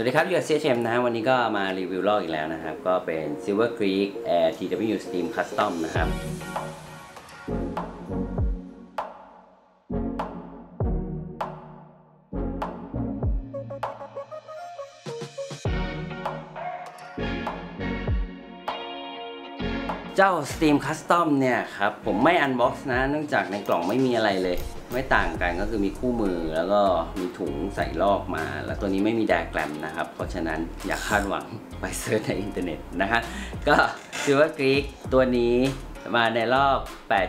สวัสดีครับอยู่กับ CHM นะฮะวันนี้ก็มารีวิวรอกอีกแล้วนะครับ ก็เป็น Silver Creek Air TW Stream Custom นะครับเจ้า Steam Custom เนี่ยครับ ผมไม่ unbox นะ เนื่องจากในกล่องไม่มีอะไรเลย ไม่ต่างกันก็คือมีคู่มือแล้วก็มีถุงใส่รอกมา แล้วตัวนี้ไม่มีไดอะแกรมนะครับ เพราะฉะนั้นอย่าคาดหวังไป search ในอินเทอร์เน็ตนะฮะก็ Silver Creek ตัวนี้มาในรอบ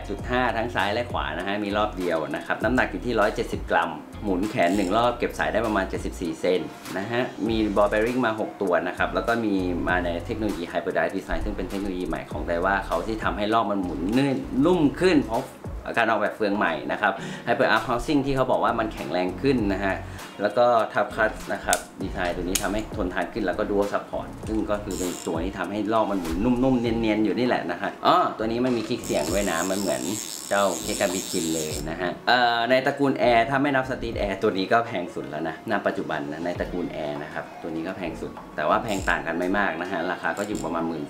8.5 ทั้งซ้ายและขวานะฮะ มีรอบเดียวนะครับ น้ำหนักอยู่ที่ 170 กรัม หมุนแขน 1 รอบเก็บสายได้ประมาณ 74 เซนนะฮะ มี ball bearing มา 6 ตัวนะครับ แล้วก็มีมาในเทคโนโลยี Hyperdrive Design ซึ่งเป็นเทคโนโลยีใหม่ของ Daiwa เขาที่ทำให้รอกมันหมุนลื่นนุ่มขึ้นเพราะ การออกแบบเฟืองใหม่นะครับ Hyper Armed Housing ที่เขาบอกว่ามันแข็งแรงขึ้นนะฮะแล้วก็ Tough Clutch นะครับดีไซน์ตัวนี้ทำให้ทนทานขึ้นแล้วก็ Dual Support ซึ่งก็คือเป็นตัวที่ทำให้รอกมันหมุนนุ่มๆเนียนๆอยู่นี่แหละนะฮะอ๋อตัวนี้มันมีคลิกเสียงด้วยนะมันเหมือนเจ้า Gekkabijin เลยนะฮะเอ่อในตระกูลแอร์ถ้าไม่นับ Steez Air ตัวนี้ก็แพงสุดแล้วนะณปัจจุบันนะในตระกูลแอร์นะครับตัวนี้ก็แพงสุด แต่ว่าแพงต่างกันไม่มากนะฮะราคาก็อยู่ประมาณ 1 2 0 0 0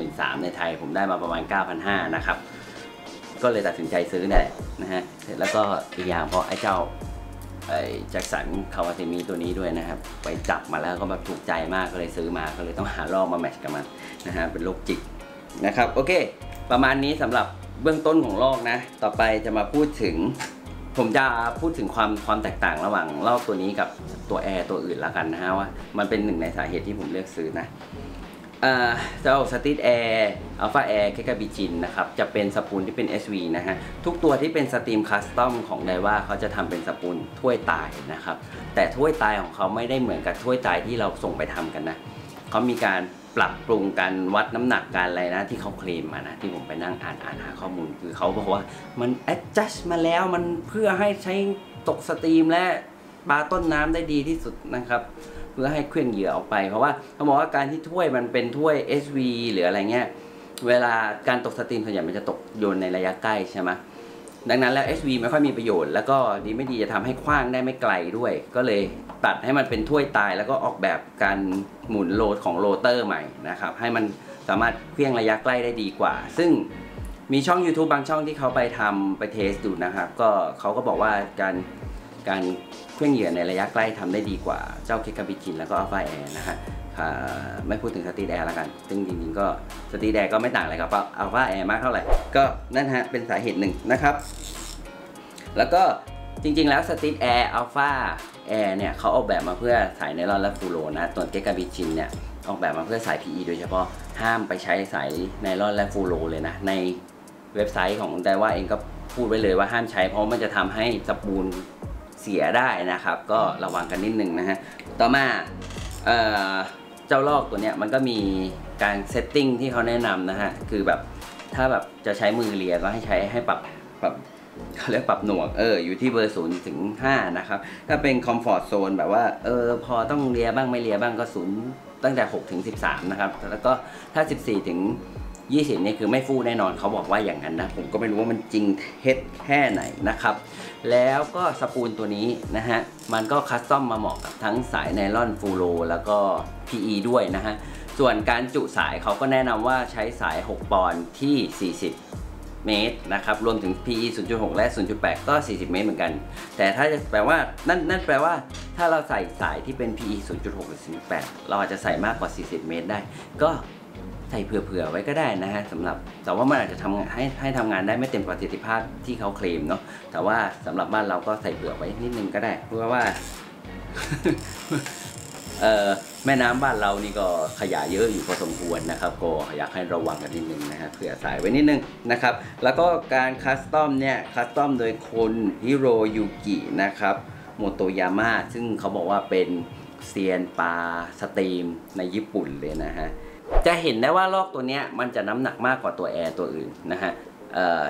1 3 0 0 ในไทยผมได้มาประมาณ 9,500นะครับ ก็เลยตัดสินใจซื้อนี่แหละนะฮะเสร็จแล้วก็อีกอย่างเพราะไอ้เจ้าไอ้แจ็คสันคาวาเซมีตัวนี้ด้วยนะครับ ไปจับมาแล้วก็แบบถูกใจมากก็เลยซื้อมาก็เลยต้องหารอบมาแมทช์กับมันนะฮะเป็นโรคจิตนะครับโอเค ประมาณนี้สำหรับเบื้องต้นของลอกนะ ต่อไปจะมาพูดถึง ผมจะพูดถึงความความแตกต่างระหว่างลอกตัวนี้กับตัวแอร์ตัวอื่นละกันนะฮะว่ามันเป็นหนึ่งในสาเหตุที่ผมเลือกซื้อนะ เจ้า Steez Air Alphas Air Gekkabijin นะครับจะเป็น spool ที่เป็น SV นะฮะทุกตัวที่เป็น Stream Custom ของ Daiwa เขาจะทำเป็น spool ถ้วยตายนะครับแต่ถ้วยตายของเขาไม่ได้เหมือนกับถ้วยตายที่เราส่งไปทำกันนะเขามีการปรับปรุงการวัดน้ำหนักการอะไรนะที่เขาเคลมมานะที่ผมไปนั่งอ่านอ่านหาข้อมูลคือเขาบอกว่ามัน adjust มาแล้วมันเพื่อให้ใช้ตก stream และปลาต้นน้ำได้ดีที่สุดนะครับ เพื่อให้เคลื่อนเหยื่อออกไป เพราะว่าเขาบอกว่าการที่ถ้วยมันเป็นถ้วย SV หรืออะไรเงี้ยเวลาการตก stream ส่วนใหญ่มันจะตกโยนในระยะใกล้ใช่ไหมดังนั้นแล้ว SV ไม่ค่อยมีประโยชน์ แล้วก็ดีไม่ดีจะทำให้ขว้างได้ไม่ไกลด้วย ก็เลยตัดให้มันเป็นถ้วยตาย แล้วก็ออกแบบการหมุน load ของโรเตอร์ใหม่นะครับให้มันสามารถเคลื่องระยะใกล้ได้ดีกว่า ซึ่งมีช่อง YouTube บางช่องที่เขาไปทำไป test ดูนะครับ ก็เขาก็บอกว่าการ การเครื่องเหยื่อในระยะใกล้ทำได้ดีกว่าเจ้า Gekkabijin แล้วก็ Alphas Air นะฮะไม่พูดถึง Steez Air แล้วกัน ซึ่งจริงๆก็ Steez Air ก็ไม่ต่างอะไรกับ Alphas Air มากเท่าไหร่ ก็นั่นฮะเป็นสาเหตุหนึ่งนะครับ แล้วก็จริงๆแล้ว Steez Air Alphas Air เนี่ยเขาออกแบบมาเพื่อสายไนลอนและ fluoro นะตัว Gekkabijin เนี่ยออกแบบมาเพื่อสาย PE โดยเฉพาะห้ามไปใช้สายไนลอนและ fluoro เลยนะในเว็บไซต์ของ Daiwa เองก็พูดไว้เลยว่าห้ามใช้เพราะมันจะทำให้ spool เสียได้นะครับ ก็ระวังกันนิดนึงนะฮะต่อมาเจ้ารอกตัวเนี้ยมันก็มีการ setting ที่เขาแนะนำนะฮะคือแบบถ้าแบบจะใช้มือเลียก็ให้ใช้ให้ปรับปรับเขาเรียกปรับหน่วงเอออยู่ที่เบอร์ศูนย์ถึงห้านะครับถ้าเป็น comfort zone แบบว่าเออพอต้องเลียบ้างไม่เลียบ้างก็ศูนย์ตั้งแต่6ถึง13 นะครับ แล้วก็ถ้า 14 ถึง 20นี่คือไม่ฟู่แน่นอนเขาบอกว่าอย่างนั้นนะ ผมก็ไม่รู้ว่ามันจริงเท็จแค่ไหนนะครับ แล้วก็ spool ตัวนี้นะฮะ มันก็ custom มาเหมาะกับทั้งสายไนลอน fluoro แล้วก็ PE ด้วยนะฮะ ส่วนการจุสายเขาก็แนะนำว่าใช้สาย 6 ปอนด์ที่ 40เมตรนะครับรวมถึง PE 0.6 และ 0.8 ก็ 40 เมตรเหมือนกัน แต่ถ้าจะแปลว่านั่นนั่นแปลว่า ถ้าเราใส่สายที่เป็น PE 0.6 หรือ 0.8 เราอาจจะใส่มากกว่า 40 เมตรได้ ก็ ส่เผื่อๆไว้ก็ได้นะฮะสำหรับแต่ว่ามันอาจจะทำให้ให้ทำงานได้ไม่เต็มประสิทธิภาพที่เขาเคลมเนาะแต่ว่าสำหรับบ้านเราก็ใส่เผื่อไว้นิดนึงก็ได้ เพราะว่าเออแม่น้ำบ้านเรานี่ก็ขยะเยอะอยู่พอสมควรนะครับ ก็อยากให้ระวังกันนิดนึงนะฮะเผื่อใส่ไว้นิดนึงนะครับ แล้วก็การ custom เนี่ย custom โดยคุณฮิโรยุกินะครับโมโตยาม่าซึ่งเขาบอกว่าเป็นเซียนปลา stream ในญี่ปุ่นเลยนะฮะ จะเห็นได้ว่ารอกตัวนี้มันจะน้ำหนักมากกว่าตัวแอร์ตัวอื่นนะฮะ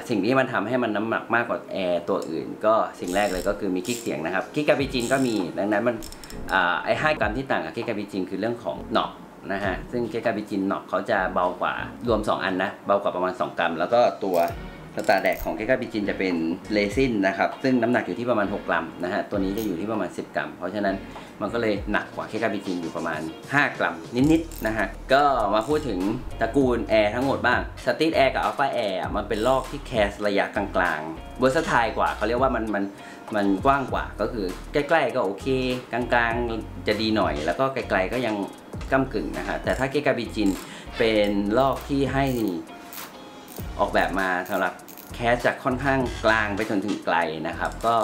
สิ่งที่มันทำให้มันน้ำหนักมากกว่าแอร์ตัวอื่น ก็สิ่งแรกเลยก็คือมีคลิกเสียงนะครับ Gekkabijin ก็มีดังนั้นมันไอ้ห้ากรัมที่ต่างกับ Gekkabijin คือเรื่องของหนอกนะฮะซึ่ง Gekkabijin knob เขาจะเบากว่ารวม 2 อันนะเบากว่าประมาณ 2 กรัม แล้วก็ตัว star drag ของ Gekkabijin จะเป็นเรซินนะครับซึ่งน้ำหนักอยู่ที่ประมาณ 6 กรัมนะฮะตัวนี้จะอยู่ที่ประมาณ 10 กรัม เพราะฉะนั้น มันก็เลยหนักกว่า Gekkabijin อยู่ประมาณ 5 กรัมนิดๆนะฮะ ก็มาพูดถึงตระกูลแอร์ทั้งหมดบ้างสต e ทแอร์กับอัลฟาแอร์มันเป็นรอกที่ cast ระยะกลางๆ versatile กว่าเขาเรียกว่ามันมันมันกว้างกว่าก็คือใกล้ๆก็โอเค กลางๆจะดีหน่อย แล้วก็ไกลๆก็ยังก้ำกึ่งนะฮะแต่ถ้า Gekkabijin เป็นรอกที่ให้ออกแบบมาสำหรับ cast จากค่อนข้างกลางไปจนถึงไกลนะครับ ก็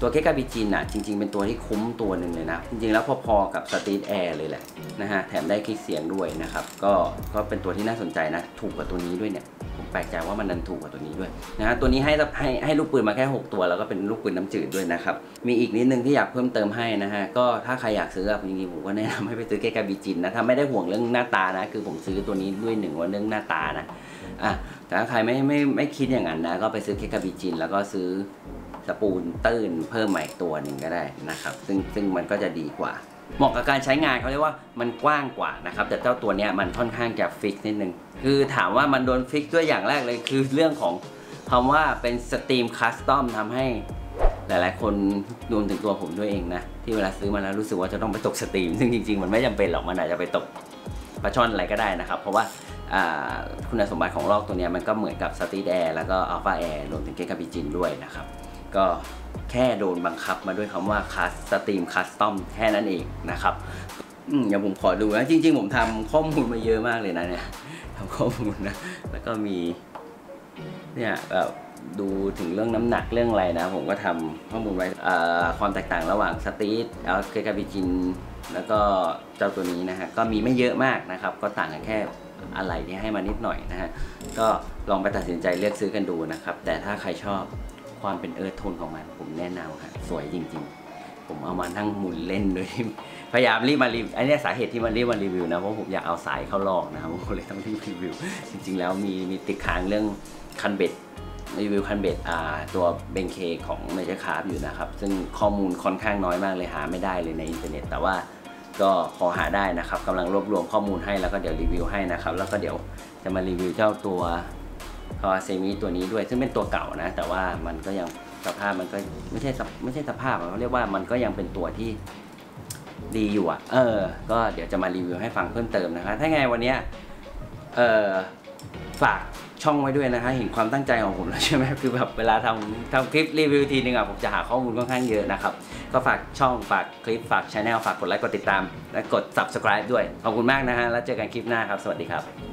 ตัว Gekkabijin อะจริง ๆ เป็นตัวที่คุ้มตัวหนึ่งเลยนะ จริง ๆ แล้วพอๆกับสต e ทแอร์เลยแหละนะฮะแถมได้คลิกเสียงด้วยนะครับ ก็ก็เป็นตัวที่น่าสนใจนะ ถูกกว่าตัวนี้ด้วยเนี่ย ผมแปลกใจว่ามันดันถูกกว่าตัวนี้ด้วยนะฮะตัวนี้ให้ให้ให้ลูกปืนมาแค่ 6 ตัว แล้วก็เป็นลูกปืนน้ำจืดด้วยนะครับ มีอีกนิดนึงที่อยากเพิ่มเติมให้นะฮะก็ถ้าใครอยากซื้อจริงๆผมก็แนะนำให้ไปซื้อ Gekkabijin นะถ้าไม่ได้ห่วงเรื่องหน้าตานะ คือผมซื้อตัวนี้ด้วยหนึ่งว่าเรื่องหน้าตานะ อะแต่ถ้าใครไม่ไม่ไม่คิดอย่างนั้นนะ ก็ไปซื้อ Gekkabijin แล้วก็ซื้อ spool ตื้นเพิ่มใหม่ตัวหนึ่งก็ได้นะครับ ซึ่งซึ่งมันก็จะดีกว่าเหมาะกับการใช้งานเขาเรียกว่ามันกว้างกว่านะครับ แต่เจ้าตัวเนี้ยมันค่อนข้างจะ fix นิดนึง คือถามว่ามันโดน fix ด้วยอย่างแรกเลยคือเรื่องของคำว่าเป็น Stream Custom ทำให้หลายๆ คนรวมถึงตัวผมด้วยเองนะ ที่เวลาซื้อมาแล้วรู้สึกว่าจะต้องไปตก stream ซึ่งจริงๆ มันไม่จำเป็นหรอกมันอาจจะไปตกปลาช่อนอะไรก็ได้นะครับ เพราะว่า คุณสมบัติของรอกตัวนี้มันก็เหมือนกับ Steez Air แล้วก็ Alphas Air รวมถึง Gekkabijin ด้วยนะครับ ก็แค่โดนบังคับมาด้วยคำว่าคัส Stream Custom แค่นั้นเองนะครับอืมเดี๋ยวผมขอดูนะ จริง ๆ ผมทำข้อมูลมาเยอะมากเลยนะเนี่ยทำข้อมูลนะ แล้วก็มีเนี่ยแบบดูถึงเรื่องน้ำหนักเรื่องอะไรนะ ผมก็ทำข้อมูลไว้ความแตกต่างระหว่างสตีทเอาเกกาบิจิน แล้วก็เจ้าตัวนี้นะฮะก็มีไม่เยอะมากนะครับ ก็ต่างกันแค่ อะไรที่ให้มานิดหน่อยนะฮะก็ลองไปตัดสินใจเลือกซื้อกันดูนะครับ แต่ถ้าใครชอบความเป็นเอิร์ธโทนของมันผมแนะนำครับสวยจริง ๆ ผมเอามานั่งหมุนเล่นด้วยพยายามรีบมารีวิวอันนี้สาเหตุที่มันรีบมารีวิวนะเพราะผมอยากเอาสายเข้ารอกนะครับผมเลยต้องรีบรีวิว จริง ๆ แล้วมีมีติดค้างเรื่องคันเบ็ดรีวิวคันเบ็ดอ่าตัว Benkei ของ Major Craft อยู่นะครับ ซึ่งข้อมูลค่อนข้างน้อยมากเลยหาไม่ได้เลยในอินเทอร์เน็ต แต่ว่า ก็พอหาได้นะครับกำลังรวบรวมข้อมูลให้แล้วก็เดี๋ยวรีวิวให้นะครับ แล้วก็เดี๋ยวจะมารีวิวเจ้าตัวคอเซมิตัวนี้ด้วย ซึ่งเป็นตัวเก่านะ แต่ว่ามันก็ยังสภาพมันก็ไม่ใช่ไม่ใช่สภาพเขาเรียกว่ามันก็ยังเป็นตัวที่ดีอยู่อะ เออ ก็เดี๋ยวจะมารีวิวให้ฟังเพิ่มเติมนะครับ ถ้าไงวันนี้เออ ฝากช่องไว้ด้วยนะคะเห็นความตั้งใจของผมแล้วใช่ไหมคือแบบเวลาทำทำคลิปรีวิวทีนึงอะผมจะหาข้อมูลค่อนข้างเยอะนะครับ ก็ฝากช่องฝากคลิปฝากช anel ฝากกดไลค์กดติดตาม และกด subscribe ด้วย ขอบคุณมากนะฮะแล้วเจอกันคลิปหน้าครับ สวัสดีครับ